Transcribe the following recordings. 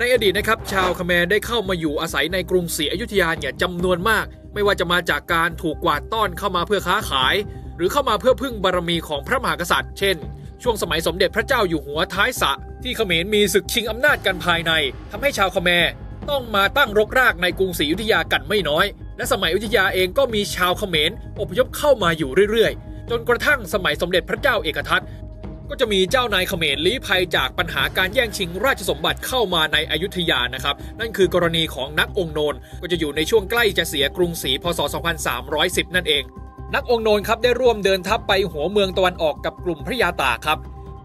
ในอดีตนะครับชาวคแมรได้เข้ามาอยู่อาศัยในกรุงศรีอยุธยาเนี่ยจำนวนมาก ไม่ว่าจะมาจากการถูกกวาดต้อนเข้ามาเพื่อค้าขาย หรือเข้ามาเพื่อพึ่งบารมีของพระมหากษัตริย์ เช่น ช่วงสมัยสมเด็จพระเจ้าอยู่หัวท้ายสะ ที่เขมรมีศึกชิงอำนาจกันภายในทำให้ชาวคแมรต้องมาตั้งรกรากในกรุงศรีอยุธยากันไม่น้อย และสมัยอยุธยาเองก็มีชาวเขมรอพยพเข้ามาอยู่เรื่อยๆ จนกระทั่งสมัยสมเด็จพระเจ้าเอกทัต ก็จะมีเจ้านายเขมรลี้ภัยจากปัญหาการแย่งชิงราชสมบัติเข้ามาในอยุธยานะครับ นั่นคือกรณีของนักองโนนก็จะอยู่ในช่วงใกล้จะเสียกรุงศรีพศ 2310 นั่นเอง นักองโนนครับได้ร่วมเดินทัพไปหัวเมืองตะวันออกกับกลุ่มพระยาตาครับ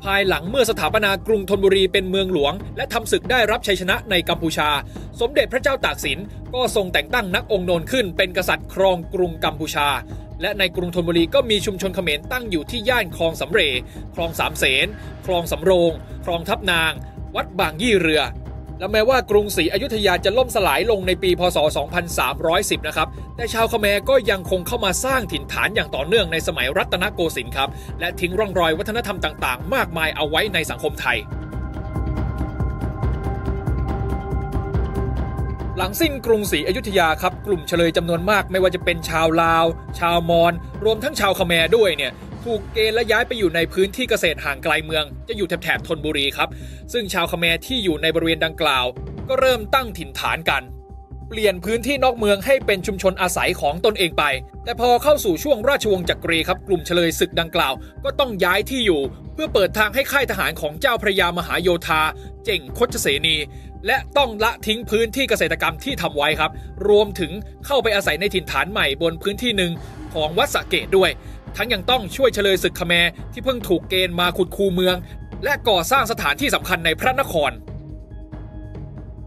ภายหลังเมื่อสถาปนากรุงธนบุรีเป็นเมืองหลวง และทำศึกได้รับชัยชนะในกัมพูชา สมเด็จพระเจ้าตากสินก็ทรงแต่งตั้งนักองโนนขึ้นเป็นกษัตริย์ครองกรุงกัมพูชา และในกรุงธนบุรีก็มีชุมชนเขมรตั้งอยู่ที่ย่านคลองสำเรคลองสามเสนคลองสำโรง คลองทับนาง วัดบางยี่เรือ และแม้ว่ากรุงศรีอยุธยาจะล่มสลายลงในปีพศ 2310 นะครับ แต่ชาวคแมรก็ยังคงเข้ามาสร้างถิ่นฐานอย่างต่อเนื่องในสมัยรัตนโกสินทร์ครับ และทิ้งร่องรอยวัฒนธรรมต่าง ๆ มากมายเอาไว้ในสังคมไทย หลังสิ้นกรุงศรีอยุธยาครับกลุ่มเฉลยจำนวนมากไม่ว่าจะเป็นชาวลาว ชาวมอญรวมทั้งชาวขแมร์ด้วยเนี่ยถูกเกณฑ์และย้ายไปอยู่ในพื้นที่เกษตรห่างไกลเมือง จะอยู่แถบๆธนบุรีครับ ซึ่งชาวขแมร์ที่อยู่ในบริเวณดังกล่าว ก็เริ่มตั้งถิ่นฐานกัน ลี่ยนพื้นที่นอกเมืองให้เป็นชุมชนอาศัยของตนเองไป แต่พอเข้าสู่ช่วงราชวงศ์จักรีครับกลุ่มเฉลยศึกดังกล่าว ก็ต้องย้ายที่อยู่ เพื่อเปิดทางให้ค่ายทหารของเจ้าพระยามหาโยธา เจ่งคชเสนี และต้องละทิ้งพื้นที่เกษตรกรรมที่ทำไว้ครับ รวมถึงเข้าไปอาศัยในถิ่นฐานใหม่บนพื้นที่หนึ่งของวัดสะเกตด้วย ทั้งยังต้องช่วยเฉลยศึกคแมที่เพิ่งถูกเกณฑ์มาขุดคูเมือง และก่อสร้างสถานที่สำคัญในพระนคร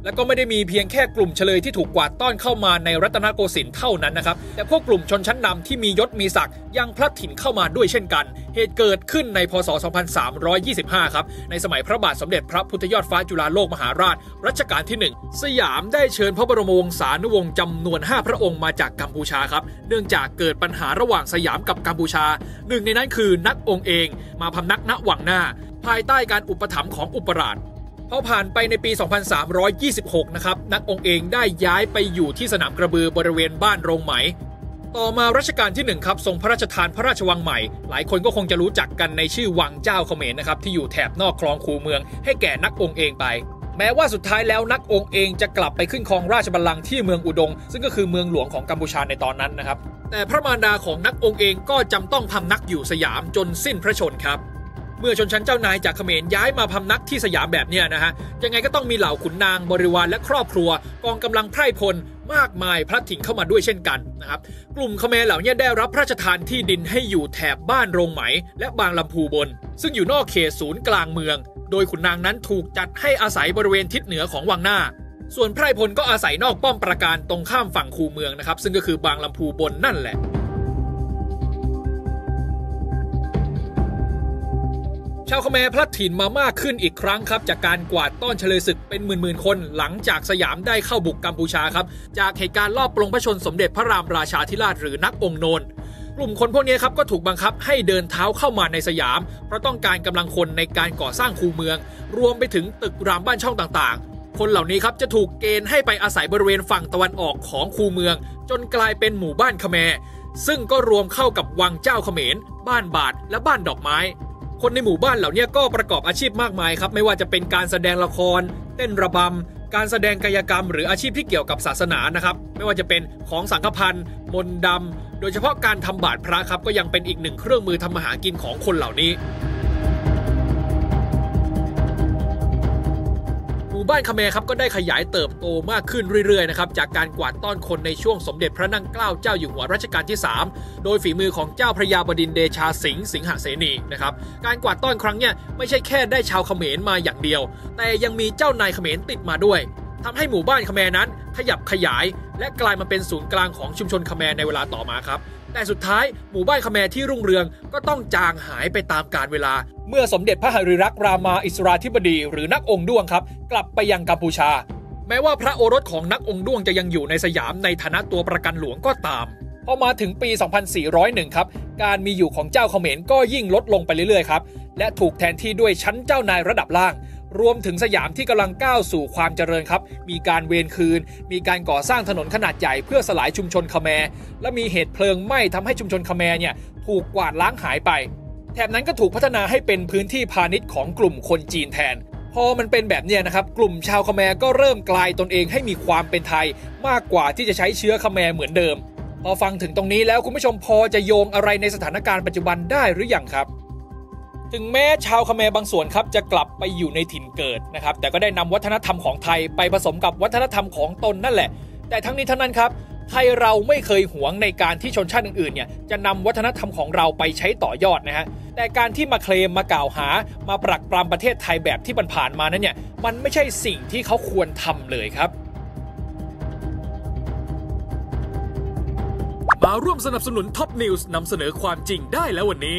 และก็ไม่ได้มีเพียงแค่กลุ่มเฉลยที่ถูกกวาดต้อนเข้ามาในรัตนโกสินทร์เท่านั้นนะครับแต่พวกกลุ่มชนชั้นนำที่มียศมีศักดิ์ยังพลัดถิ่นเข้ามาด้วยเช่นกัน เหตุเกิดขึ้นในพศ 2325 ครับ ในสมัยพระบาทสมเด็จพระพุทธยอดฟ้าจุฬาโลกมหาราช รัชกาลที่ 1 สยามได้เชิญพระบรมวงศานุวงศ์จำนวน 5 พระองค์มาจากกัมพูชาครับ เนื่องจากเกิดปัญหาระหว่างสยามกับกัมพูชา หนึ่งในนั้นคือนักองค์เอง มาพำนักณวังหน้า ภายใต้การอุปถัมภ์ของอุปราช พอผ่านไปในปี 2326 นะครับ นักองค์เองได้ย้ายไปอยู่ที่สนามกระบือบริเวณบ้านโรงไหม ต่อมารัชกาลที่ 1 ครับ ทรงพระราชทานพระราชวังใหม่ หลายคนก็คงจะรู้จักกันในชื่อวังเจ้าเขมรนะครับ ที่อยู่แถบนอกคลองคูเมือง ให้แก่นักองค์เองไป แม้ว่าสุดท้ายแล้วนักองค์เองจะกลับไปขึ้นครองราชบัลลังก์ที่เมืองอุดง ซึ่งก็คือเมืองหลวงของกัมพูชาในตอนนั้นนะครับ แต่พระมารดาของนักองค์เองก็จำต้องพำนักอยู่สยามจนสิ้นพระชนครับ เมื่อชนชั้นเจ้านายจากเขมรย้ายมาพำนักที่สยามแบบเนี้ยนะฮะยังไงก็ต้องมีเหล่าขุนนางบริวารและครอบครัว กองกำลังไพร่พลมากมายพลัดถิ่นเข้ามาด้วยเช่นกันนะครับกลุ่มเขมรเหล่านี้ได้รับพระราชทานที่ดินให้อยู่แถบบ้านโรงไหม และบางลำพูบน ซึ่งอยู่นอกเขตศูนย์กลางเมือง โดยขุนนางนั้นถูกจัดให้อาศัยบริเวณทิศเหนือของวังหน้าส่วนไพร่พลก็อาศัยนอกป้อมปราการตรงข้ามฝั่งคูเมืองนะครับ ซึ่งก็คือบางลำพูบนนั่นแหละ ชาวเขมพลัดถิ่นมามากขึ้นอีกครั้งครับ จากการกวาดต้อนเฉลยศึกเป็นหมื่นๆคนหลังจากสยามได้เข้าบุกกัมพูชาครับ จากเหตุการณ์ลอบปลงพระชนสมเด็จพระรามราชาธิราชหรือนักองค์โนนกลุ่มคนพวกนี้ครับก็ถูกบังคับให้เดินเท้าเข้ามาในสยาม เพราะต้องการกำลังคนในการก่อสร้างคูเมือง รวมไปถึงตึกรามบ้านช่องต่างๆ คนเหล่านี้ครับจะถูกเกณฑ์ให้ไปอาศัยบริเวณฝั่งตะวันออกของคูเมือง จนกลายเป็นหมู่บ้านเขมซึ่งก็รวมเข้ากับวังเจ้าเขมร บ้านบาทและบ้านดอกไม้ คนในหมู่บ้านเหล่านี้ก็ประกอบอาชีพมากมายครับ ไม่ว่าจะเป็นการแสดงละคร เต้นระบำ การแสดงกายกรรม หรืออาชีพที่เกี่ยวกับศาสนานะครับ ไม่ว่าจะเป็นของสังฆพันธ์มนต์ดำ โดยเฉพาะการทำบาตรพระครับก็ยังเป็นอีกหนึ่งเครื่องมือทำมาหากินของคนเหล่านี้ มู่บ้านคาเมรครับก็ได้ขยายเติบโตมากขึ้นเรื่อยๆนะครับจากการกวาดต้อนคนในช่วงสมเด็จพระนั่งเกล้าเจ้าอยู่หัวรัชกาลที่ 3 โดยฝีมือของเจ้าพระยาบดินเดชาสิงห์สิงหเสนีนะครับการกวาดต้อนครั้งเนี้ยไม่ใช่แค่ได้ชาวเขมรมาอย่างเดียว แต่ยังมีเจ้านายเขมรติดมาด้วยทำให้หมู่บ้านคาเมรนั้นขยับขยาย และกลายมาเป็นศูนย์กลางของชุมชนคาเมรในเวลาต่อมาครับ แต่สุดท้ายหมู่บ้านคแมที่รุ่งเรืองก็ต้องจางหายไปตามกาลเวลา เมื่อสมเด็จพระหฤรักษ์รามาอิสราธิบดี หรือนักองค์ด้วงครับ กลับไปยังกัมพูชา แม้ว่าพระโอรสของนักองค์ด้วงจะยังอยู่ในสยามในฐานะตัวประกันหลวงก็ตามพอมาถึงปี 2401 ครับ การมีอยู่ของเจ้าเขมรก็ยิ่งลดลงไปเรื่อยๆ ครับ และถูกแทนที่ด้วยชั้นเจ้านายระดับล่าง รวมถึงสยามที่กำลังก้าวสู่ความเจริญครับ มีการเวรคืน มีการก่อสร้างถนนขนาดใหญ่เพื่อสลายชุมชนคแมร์และมีเหตุเพลิงไหม้ทำให้ชุมชนคแมร์เนี่ยถูกกวาดล้างหายไป แถบนั้นก็ถูกพัฒนาให้เป็นพื้นที่พาณิชย์ของกลุ่มคนจีนแทน พอมันเป็นแบบเนี้ยนะครับ กลุ่มชาวคแมร์ก็เริ่มกลายตนเองให้มีความเป็นไทย มากกว่าที่จะใช้เชื้อคแมร์เหมือนเดิม พอฟังถึงตรงนี้แล้วคุณผู้ชมพอจะโยงอะไรในสถานการณ์ปัจจุบันได้หรือยังครับ ถึงแม้ชาวคแมร์บางส่วนครับจะกลับไปอยู่ในถิ่นเกิดนะครับ แต่ก็ได้นำวัฒนธรรมของไทยไปผสมกับวัฒนธรรมของตนนั่นแหละ แต่ทั้งนี้ทั้งนั้นครับไทยเราไม่เคยหวงในการที่ชนชาติอื่นๆเนี่ยจะนำวัฒนธรรมของเราไปใช้ต่อยอดนะฮะแต่การที่มาเคลมมากล่าวหา มาปรักปรำประเทศไทยแบบที่มันผ่านมานั้นเนี่ยมันไม่ใช่สิ่งที่เขาควรทำเลยครับ มาร่วมสนับสนุนท็อปนิวส์นำเสนอความจริงได้แล้ววันนี้